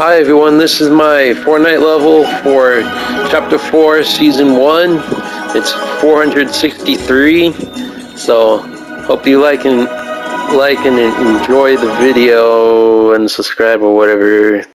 Hi everyone, this is my Fortnite level for Chapter 4, Season 1. It's 463. So, hope you like and like and enjoy the video and subscribe or whatever.